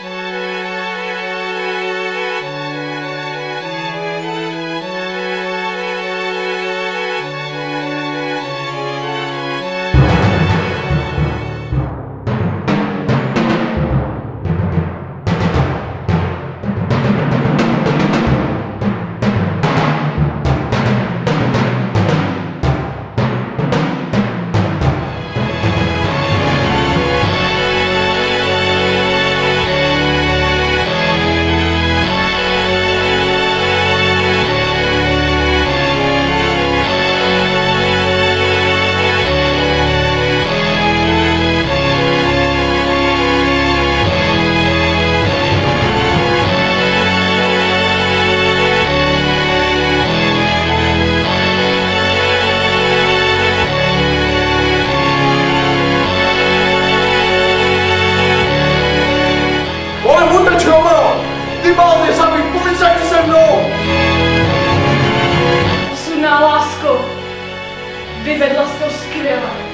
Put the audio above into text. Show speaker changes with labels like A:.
A: Música Vyvedla jsi to skvěle.